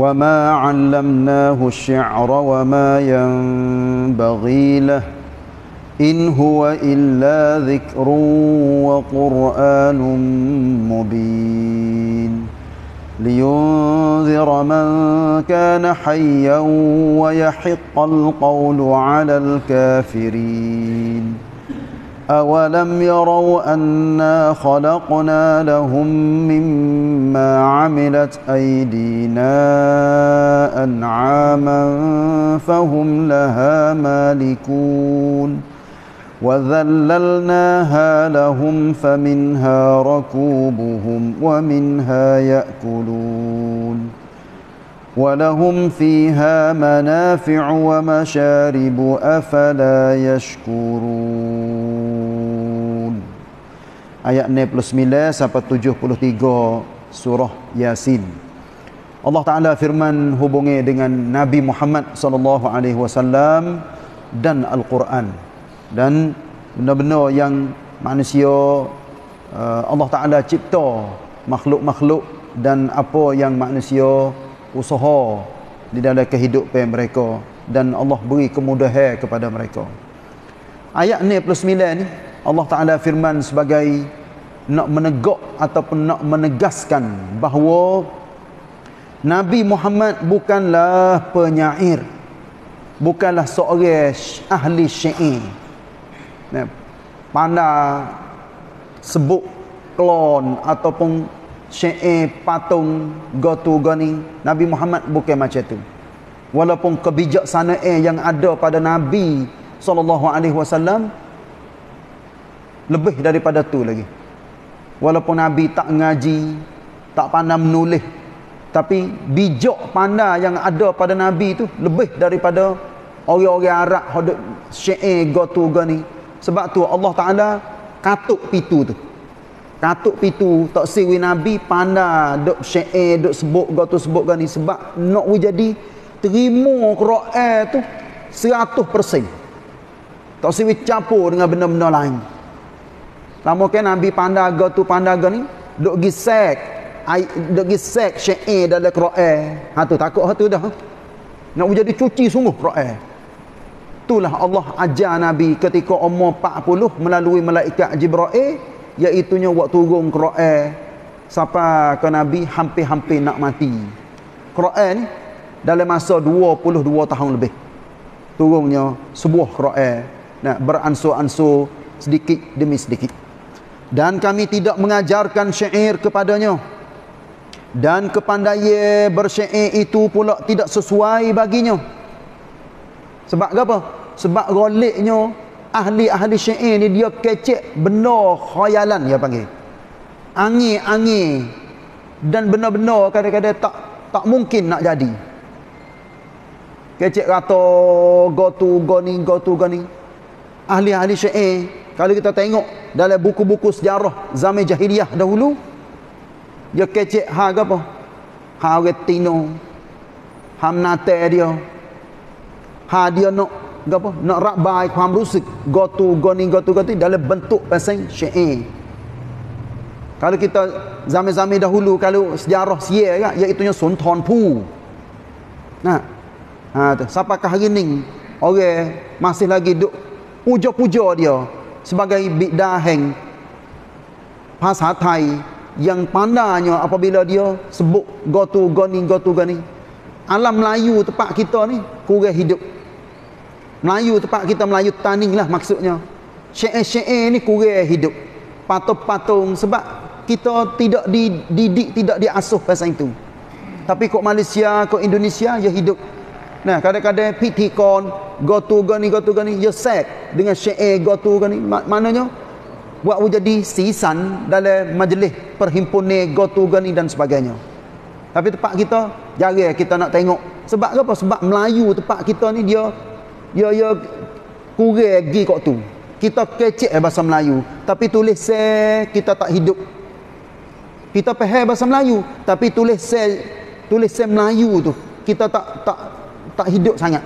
وما علمناه الشعر وما ينبغي له إن هو إلا ذكر وقرآن مبين لينذر من كان حيا ويحق القول على الكافرين أولم يروا أنا خلقنا لهم مما عملت أيدينا أنعاما فهم لها مالكون وذللناها لهم فمنها ركوبهم ومنها يأكلون ولهم فيها منافع ومشارب أفلا يشكرون Ayat 69 sampai 73 surah Yasin. Allah Taala firman hubungi dengan Nabi Muhammad sallallahu alaihi wasallam dan Al-Quran dan benar-benar yang manusia uh, Allah Taala cipta makhluk-makhluk dan apa yang manusia usaha di dalam kehidupan mereka dan Allah beri kemudahan kepada mereka. Ayat 69 ni Allah Taala firman sebagai nak menegak ataupun nak menegaskan bahawa Nabi Muhammad bukanlah penyair. Bukanlah seorang ahli syair. Nah, pandai sebut klon ataupun syair patung gotu gani Nabi Muhammad bukan macam tu. Walaupun kebijaksanaan yang ada pada Nabi sallallahu alaihi wasallam lebih daripada tu lagi walaupun nabi tak ngaji tak pandai menulis tapi bijak pandai yang ada pada nabi tu lebih daripada orang-orang Arab hodok syair gotu gani sebab tu Allah Taala katuk pitu tu. Katuk pitu tak siwi nabi pandai dok syair dok sebut gotu sebut gani. Sebab nak jadi terima Quran tu 100% tak siwi campur dengan benda-benda lain lama kan Nabi pandaga tu pandaga ni? Duk gisek duk gisek syair dalam Quran. Ha tu takut ha tu dah. Nak jadi cuci sungguh Quran. Itulah Allah ajar Nabi ketika umur 40 melalui malaikat Jibril iaitu nya waktu turun Quran. Sampai ke Nabi hampir-hampir nak mati. Quran ni dalam masa 22 tahun lebih. Turunnya sebuah Quran. Nah beransur-ansur sedikit demi sedikit dan kami tidak mengajarkan syair kepadanya. Dan kepandaian bersyair itu pula tidak sesuai baginya. Sebab apa? Sebab goliknya ahli-ahli syair ni dia kecek benda khayalan dia panggil. Angin-angin dan benar-benar kadang-kadang tak tak mungkin nak jadi. Kecek kata go to go ni go to go ni. Ahli-ahli syair kalau kita tengok dalam buku-buku sejarah zaman jahiliah dahulu dia kecek ha apa? Ha retino ha menate dia. Ha dia nak apa? Nak rabai faham rusik. Gotu goni gotu gotu dalam bentuk pasang syair. Kalau kita zaman-zaman dahulu kalau sejarah sia kan iaitu nya sun thon pu nah. Ha tu. Siapakah hari ni orang masih lagi duk puja-puja dia sebagai bidaheng. Bahasa Thai yang pandanya apabila dia sebut gotu goni gotu goni. Alam Melayu tempat kita ni kurang hidup. Melayu tempat kita Melayu taning lah maksudnya. Syair-syair ni kurang hidup. Patung-patung sebab kita tidak dididik tidak diasuh pasal itu. Tapi kok Malaysia kok Indonesia ya hidup Nah, kadang-kadang pitikon gotu gani gotu gani ya set dengan syair gotu gani maknanya buat jadi sisan dalam majlis perhimpunan gotu gani dan sebagainya. Tapi tempat kita jarang kita nak tengok. Sebab apa? Sebab Melayu tempat kita ni dia dia ya kurang gi kok tu. Kita kecek bahasa Melayu, tapi tulis se kita tak hidup. Kita faham bahasa Melayu, tapi tulis se tulis se Melayu tu kita tak tak tak hidup sangat.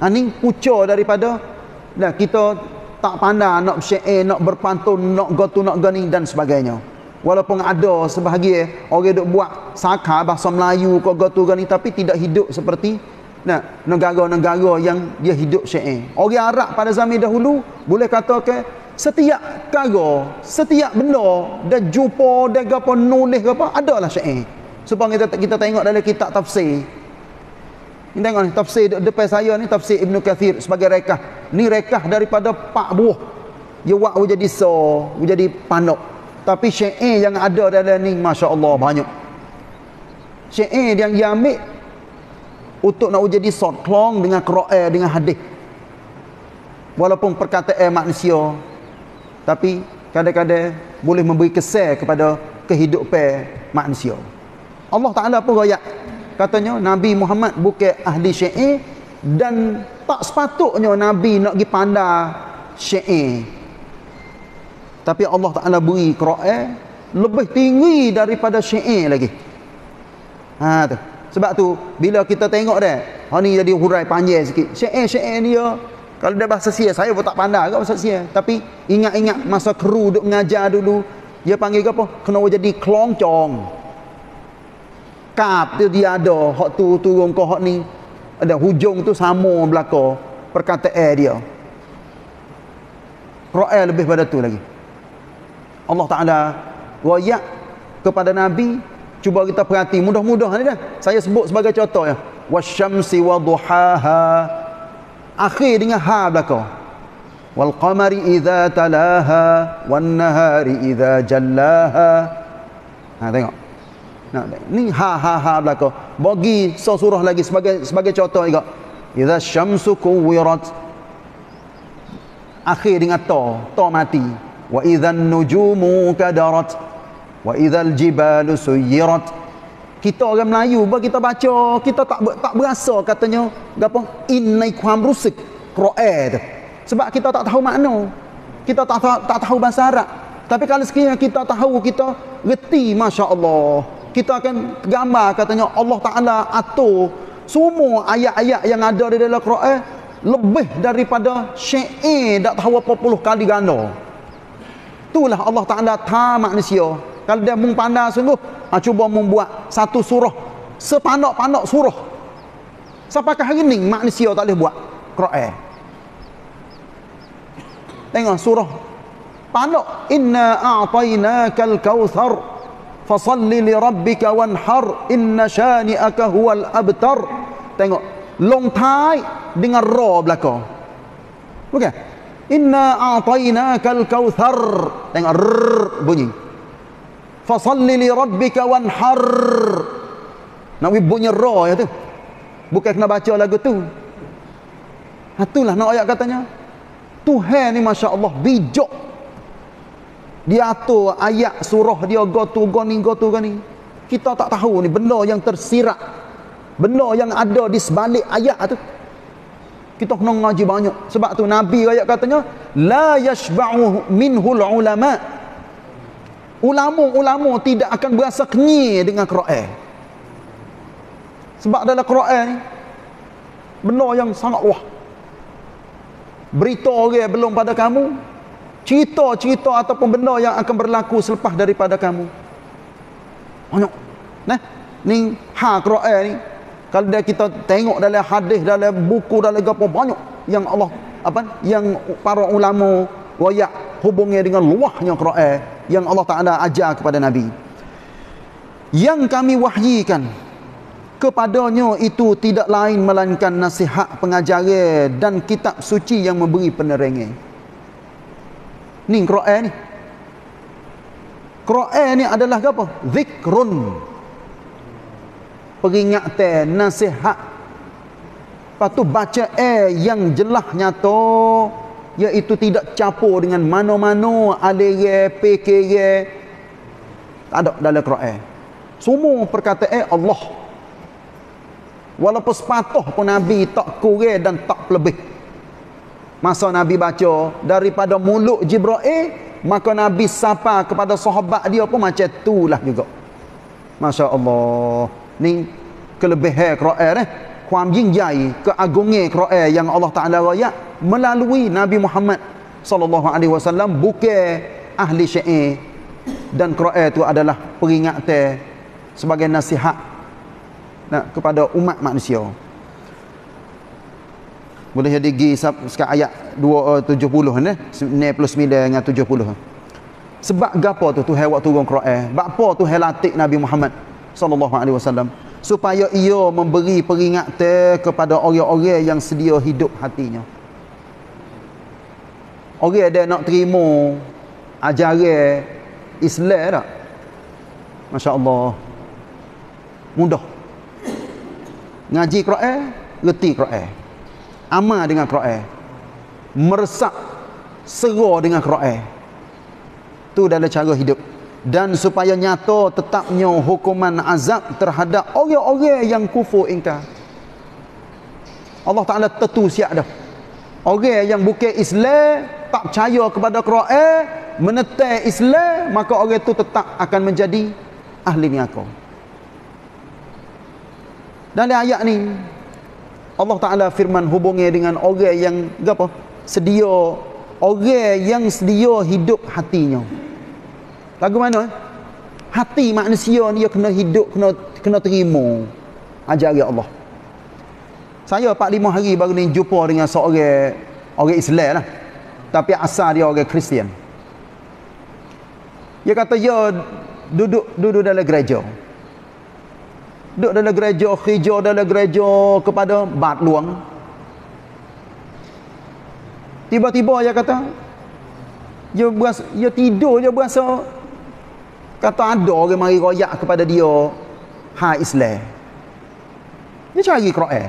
Ha ni pucuk daripada dah kita tak pandai nak syair, nak berpantun, nak gotu, nak gani dan sebagainya. walaupun ada sebahagian orang duk buat saka bahasa Melayu kau gotu ni tapi tidak hidup seperti nah negara-negara yang dia hidup syair orang Arab pada zaman dahulu boleh kata ke setiap perkara setiap benda dan jumpa dan apa nulis apa adalah syair supaya kita kita tengok dalam kitab tafsir tengok ni tafsir depan saya ni tafsir Ibnu Kathir sebagai rekah. Ni rekah daripada pak buah. Dia buat jadi so jadi panok. Tapi syair yang ada dalam ni Masya Allah banyak. Syair yang dia ambil Untuk nak jadi sort klong dengan Quran dengan hadis. Walaupun perkataan manusia Tapi kadang-kadang boleh memberi kesan kepada kehidupan manusia. Allah Ta'ala pun rakyat Katanya Nabi Muhammad bukan ahli syair Dan tak sepatutnya Nabi nak pergi pandai syair tapi Allah Ta'ala beri Quran lebih tinggi daripada syair lagi. Ha tu. Sebab tu bila kita tengok dah, ha ni jadi hurai panjang sikit. Syair-syair dia kalau dia bahasa sia saya pun tak pandai ke bahasa sia. Tapi ingat-ingat masa kru duk mengajar dulu, dia panggil ke apa? Kena jadi kelongcong. Kap tu dia ada, hak tu turun ke hak ni. Ada hujung tu sama belaka. Perkataan dia. Quran lebih pada tu lagi. Allah Ta'ala royak kepada Nabi cuba kita perhati. Mudah-mudah ni dah. Saya sebut sebagai contoh ya. Wasyamsi wa duhaha. Akhir dengan ha belakang wal qamari idza talaha wan nahari idza jallaha. Ha tengok nah ni ha ha ha belakang. Bagi surah lagi sebagai sebagai contoh juga. Idza syamsu kuwirat. Akhir dengan ta. Ta mati. Wa idzan nujumu kadarat. Wa idzal jibalu suyirat. Kita orang Melayu bila kita baca? Kita tak tak berasa katanya. Gapo? Innai kuam rusik Quran sebab kita tak tahu makna. Kita tak tak, tak tahu bahasa Arab. Tapi kalau sekiranya kita tahu kita reti masya-Allah kita akan gambar katanya Allah Taala atur semua ayat-ayat yang ada di dalam Quran lebih daripada syair tak tahu apa puluh kali ganda. Itulah Allah Ta'ala ta manusia. Kalau dia mempandang sungguh ha, cuba membuat satu surah sepanak-panak surah. Sampai hari ni manusia tak boleh buat Quran. Tengok surah panak inna a'tainakal kautsar fasalli li rabbika wanhar inna shani'aka huwal abtar tengok long thai dengan ra belakang okey Inna a'tainakal kautsar. Tengok rrr, bunyi. Fasalli li rabbika wanhar. Nak bunyi ra ya tu. Bukan kena baca lagu tu. Itulah nak ayat katanya. Tuhan ni masya-Allah bijak. Dia atur ayat surah dia go tu go ni go tu go ni. Kita tak tahu ni benda yang tersirat. Benda yang ada di sebalik ayat tu kita kena ngaji banyak sebab tu nabi ayat katanya la yashba'u minhul ulama ulama-ulama tidak akan berasa kenyir dengan Quran sebab dalam Quran ni benda yang sangat wah berita orang belum pada kamu cerita-cerita ataupun benda yang akan berlaku selepas daripada kamu. Banyak nah ni ha Quran ni kalau dia kita tengok dalam hadis dalam buku dalam apa banyak yang Allah apa yang para ulama royak hubungnya dengan luahnya Quran yang Allah Taala ajar kepada Nabi. Yang kami wahyikan kepadanya itu tidak lain melainkan nasihat pengajaran dan kitab suci yang memberi penerangan ni Quran ni. Quran ni adalah apa? Zikrun. Peringatan nasihat. Lepas tu baca eh yang jelas nyata iaitu tidak campur dengan mana-mana alire pikir tak ada dalam Quran. Semua perkataan eh Allah. Walaupun sepatah pun Nabi tak kurang dan tak lebih masa Nabi baca daripada mulut Jibril maka Nabi sapa kepada sahabat dia pun macam itulah juga. Masya Allah ni kelebihan Quran eh? Kuam jingjai keagungan Quran yang Allah Taala raya melalui Nabi Muhammad sallallahu alaihi wasallam bukan ahli syair dan Quran itu adalah peringatan sebagai nasihat nak kepada umat manusia boleh jadi gi sekarang ayat 270 ni 99 dengan 70 sebab gapo tu Tuhan waktu turun Quran? Bab apa Tuhan latih Nabi Muhammad sallallahu alaihi wasallam? Supaya ia memberi peringatan kepada orang-orang yang sedia hidup hatinya. Orang ada nak terima ajaran Islam tak? Masya-Allah. Mudah. Ngaji Quran reti Quran amal dengan Quran. Meresap sera dengan Quran. Tu dalam cara hidup. Dan supaya nyata tetapnya hukuman azab terhadap orang-orang yang kufur ingkar Allah Ta'ala tentu siap dah. Orang yang bukan Islam tak percaya kepada Quran menetai Islam maka orang itu tetap akan menjadi ahli neraka. Dalam ayat ni Allah Ta'ala firman hubungi dengan orang yang apa? Sedia. Orang yang sedia hidup hatinya. Lagu mana? Hati manusia ni dia kena hidup Kena kena terima. Ajari Allah. Saya 4-5 hari baru ni jumpa dengan seorang Orang Islam lah. Tapi asal dia orang Kristian. Dia kata dia duduk duduk dalam gereja duduk dalam gereja hijau dalam gereja kepada bat luang. Tiba-tiba dia kata dia berasa dia tidur dia berasa kata ada orang mari royak kepada dia ha Islam dia cari Quran.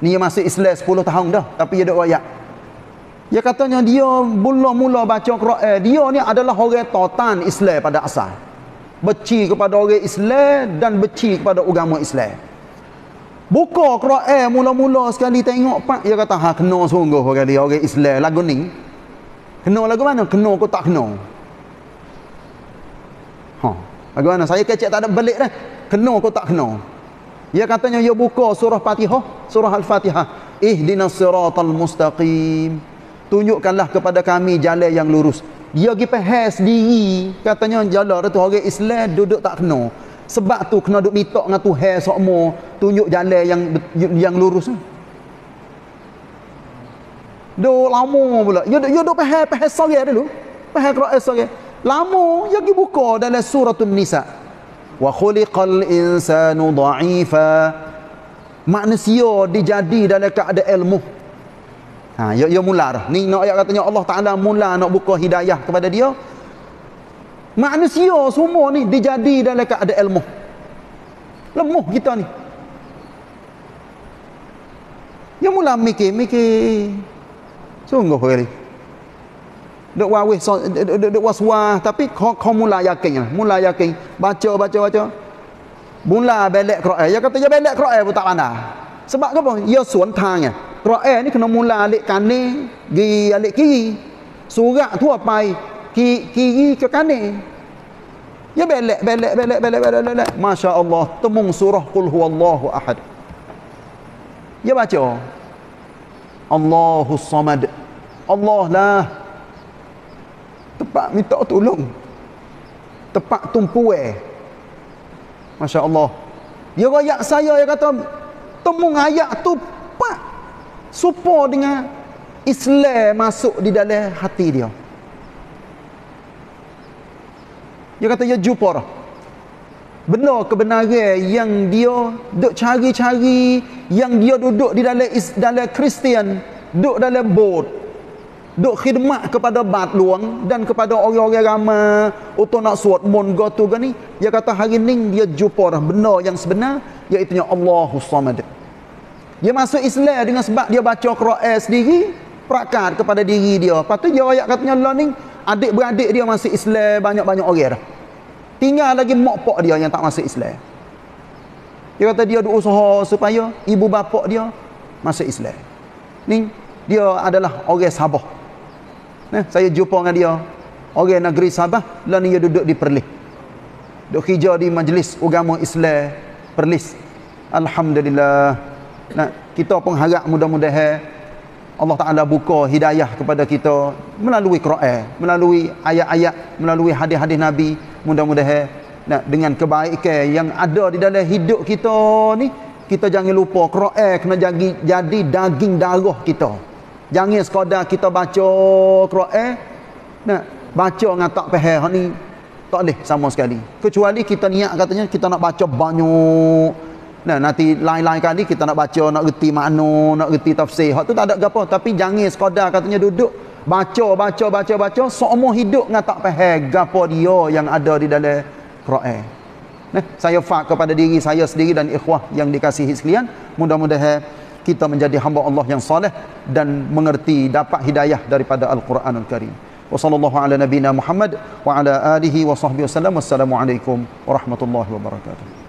Ni dia masuk Islam 10 tahun dah tapi dia duk royak. Dia katanya dia mula-mula baca Quran. Dia ni adalah orang totan Islam pada asal Beci kepada orang Islam dan beci kepada agama Islam. Buka Quran mula-mula sekali tengok pak dia kata ha kena sungguh kali orang Islam lagu ni. Kena lagu mana? Kena kau tak kena. Ha, lagu mana? Saya kecek tak ada balik dah. Kena kau tak kena. Dia katanya dia buka surah Fatihah, surah Al-Fatihah. Ihdinas siratal mustaqim. Tunjukkanlah kepada kami jalan yang lurus dia pergi pahas sendiri katanya jalan tu orang Islam duduk tak kena. Sebab tu kena duduk minta dengan Tuhan sokmo tunjuk jalan yang yang lurus. Do lama pula. Dia duduk pahas pahas sore dulu. Pahas Quran sore. Lama dia pergi buka dalam suratul nisa. Wa khuliqal insanu dha'ifa. Manusia dijadi dalam keadaan ilmu Ha, ya, ya mula dah. Ni nak ayat katanya Allah Ta'ala mula nak buka hidayah kepada dia. Manusia semua ni dijadi dalam keadaan ilmu. Lemuh kita ni. Ya mula mikir, mikir. Sungguh kali. Duk wawih, duk waswah. Tapi kau, kau mula yakin. Mula yakin. Baca, baca, baca. Mula belek Quran. Ya kata, ya belek Quran pun tak pandai. Sebab apa? Ya suan tangnya. Quran ni kena mula alik kanan, gi alik kiri. Surat tu apa? Ki, kiri ke kanan. Ya belek, belek, belek, belek, belek, belek. Masya Allah. Temung surah Qul huwallahu ahad. Ya baca. Allahu samad. Allah lah. Tepat minta tolong. Tepat tumpuan. Masya Allah. Dia rayak saya, dia kata, temung ayat tu supaya dengan Islam masuk di dalam hati dia. Dia kata dia jumpa benar kebenaran yang dia duk cari-cari yang dia duduk di dalam dalam Kristian duduk dalam boat duk khidmat kepada bat luang dan kepada orang-orang ramai untuk nak suat mun gotu gani dia kata hari ni dia jumpa benar yang sebenar iaitu Allahus Samad dia masuk Islam dengan sebab dia baca Quran sendiri, perakat kepada diri dia. Lepas tu dia ayat katanya Allah ni, adik-beradik dia masuk Islam banyak-banyak orang dah. Tinggal lagi mak pak dia yang tak masuk Islam. Dia kata dia berusaha supaya ibu bapa dia masuk Islam. Ni dia adalah orang Sabah. Nah, saya jumpa dengan dia orang negeri Sabah, lalu dia duduk di Perlis. Duduk hijau di majlis agama Islam Perlis. Alhamdulillah. Nah, kita pun harap mudah-mudahan Allah Taala buka hidayah kepada kita melalui Quran, melalui ayat-ayat, melalui hadis-hadis Nabi. Mudah-mudahan nah, dengan kebaikan yang ada di dalam hidup kita ni, kita jangan lupa Quran kena jadi jadi daging darah kita. Jangan sekadar kita baca Quran, nah, baca dengan tak faham ni tak boleh sama sekali. Kecuali kita niat katanya kita nak baca banyak Nah, nanti lain-lain kali kita nak baca, nak reti makna, nak reti tafsir. Hak tu tak ada apa, tapi jangan sekadar katanya duduk baca, baca, baca, baca, semua hidup dengan tak faham gapo dia yang ada di dalam Quran. Nah, saya fak kepada diri saya sendiri dan ikhwah yang dikasihi sekalian, mudah-mudahan kita menjadi hamba Allah yang soleh dan mengerti dapat hidayah daripada Al-Quranul Karim. Wassallallahu ala nabina Muhammad wa ala alihi wa sahbihi wasallam. Wassalamualaikum warahmatullahi wabarakatuh.